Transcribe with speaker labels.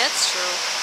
Speaker 1: That's true.